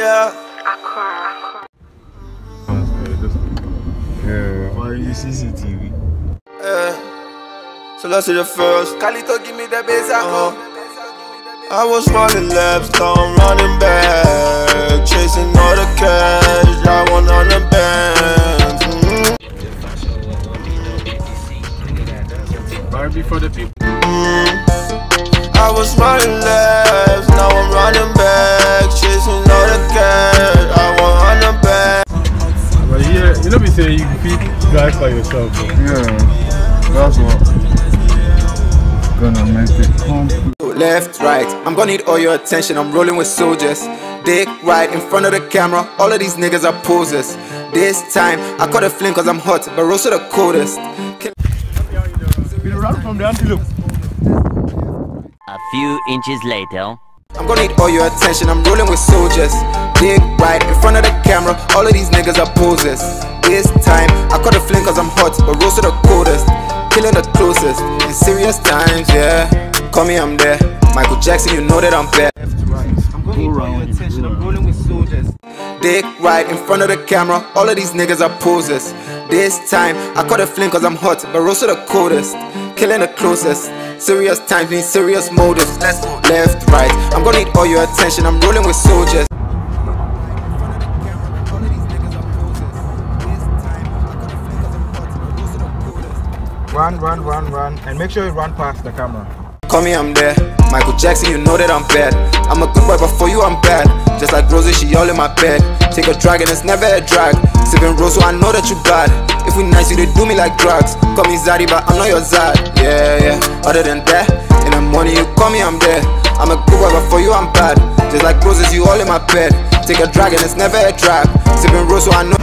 Yeah. Yeah. Why you CCTV? Yeah. Selassie the first. Calito, give me the bass. Uh-huh. I was running laps, now I'm running back. Chasing all the cash, I want on the bands. Mhm. Barbie for the people. I was running laps, now I'm running back. You know, me say you can feed drive by yourself. bro. Yeah, that's what gonna make it complete. Left, right, I'm gonna need all your attention. I'm rolling with soldiers. Dick right in front of the camera. All of these niggas are posers. This time, I caught a flame cause I'm hot, but Rose are the coldest. We run from the antelope. A few inches later. I'm gonna need all your attention. I'm rolling with soldiers. Dick right in front of the camera. All of these niggas are posers. This time, I caught a flame cause I'm hot, but Rose the coldest. Killing the closest. In serious times, yeah. Call me, I'm there. Michael Jackson, you know that I'm bad. I'm gonna need all your attention. I'm rolling with soldiers. Dick right in front of the camera. All of these niggas are posers. This time, I caught a flame cause I'm hot, but Rose the coldest. Killing the closest. Serious times mean serious motives. Let's go left, right. I'm gonna need all your attention. I'm rolling with soldiers. Run, run, run, run, and make sure you run past the camera. Call me, I'm there. Michael Jackson, you know that I'm bad. I'm a good boy, but for you, I'm bad. Just like Rosie, she all in my bed. Take a drag and it's never a drag. Sipping rose, so I know that you bad. If we nice, you they do me like drugs. Call me Zaddy, but I'm not your Zad. Yeah, yeah. Other than that, in the morning you call me, I'm there. I'm a good boy, but for you, I'm bad. Just like roses, you all in my bed. Take a drag and it's never a drag. Sipping rose, so I know.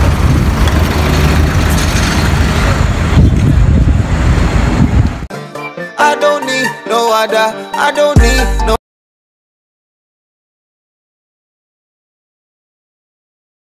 I don't need no other. I don't need no